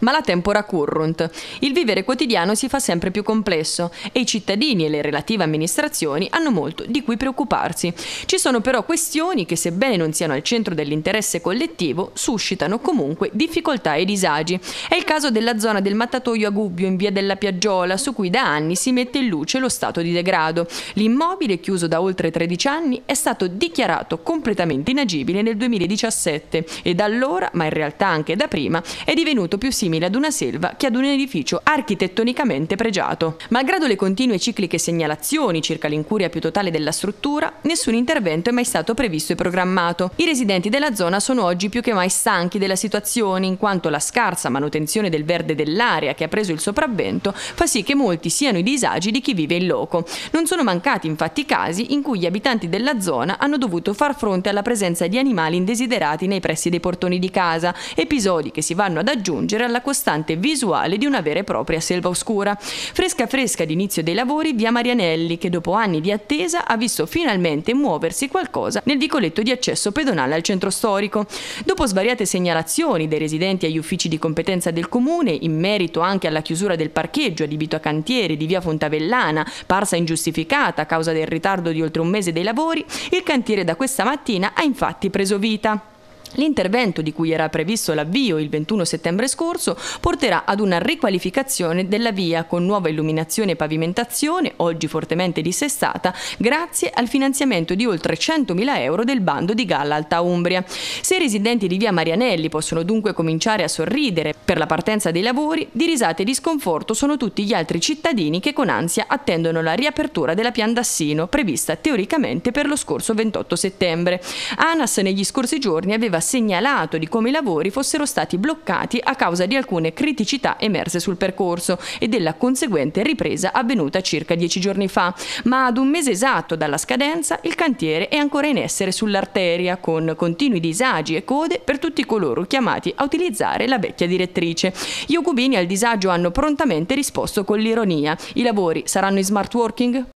Ma la tempora currunt. Il vivere quotidiano si fa sempre più complesso e i cittadini e le relative amministrazioni hanno molto di cui preoccuparsi. Ci sono però questioni che, sebbene non siano al centro dell'interesse collettivo, suscitano comunque difficoltà e disagi. È il caso della zona del Mattatoio a Gubbio in via della Piaggiola, su cui da anni si mette in luce lo stato di degrado. L'immobile, chiuso da oltre 13 anni, è stato dichiarato completamente inagibile nel 2017 e da allora, ma in realtà anche da prima, è divenuto più simile ad una selva che ad un edificio architettonicamente pregiato. Malgrado le continue cicliche segnalazioni circa l'incuria più totale della struttura, nessun intervento è mai stato previsto e programmato. I residenti della zona sono oggi più che mai stanchi della situazione, in quanto la scarsa manutenzione del verde dell'area che ha preso il sopravvento fa sì che molti siano i disagi di chi vive in loco. Non sono mancati infatti casi in cui gli abitanti della zona hanno dovuto far fronte alla presenza di animali indesiderati nei pressi dei portoni di casa, episodi che si vanno ad aggiungere alla costante visuale di una vera e propria selva oscura. Fresca fresca d'inizio dei lavori via Marianelli, che dopo anni di attesa ha visto finalmente muoversi qualcosa nel vicoletto di accesso pedonale al centro storico. Dopo svariate segnalazioni dei residenti agli uffici di competenza del comune, in merito anche alla chiusura del parcheggio adibito a cantieri di via Fontavellana, parsa ingiustificata a causa del ritardo di oltre un mese dei lavori, il cantiere da questa mattina ha infatti preso vita. L'intervento di cui era previsto l'avvio il 21 settembre scorso porterà ad una riqualificazione della via con nuova illuminazione e pavimentazione, oggi fortemente dissestata, grazie al finanziamento di oltre 100.000 euro del bando di Galla Alta Umbria. Se i residenti di via Marianelli possono dunque cominciare a sorridere per la partenza dei lavori, di risate e di sconforto sono tutti gli altri cittadini che con ansia attendono la riapertura della Piandassino, prevista teoricamente per lo scorso 28 settembre. ANAS negli scorsi giorni aveva segnalato di come i lavori fossero stati bloccati a causa di alcune criticità emerse sul percorso e della conseguente ripresa avvenuta circa dieci giorni fa, ma ad un mese esatto dalla scadenza il cantiere è ancora in essere sull'arteria con continui disagi e code per tutti coloro chiamati a utilizzare la vecchia direttrice. Gli ocubini al disagio hanno prontamente risposto con l'ironia. I lavori saranno in smart working?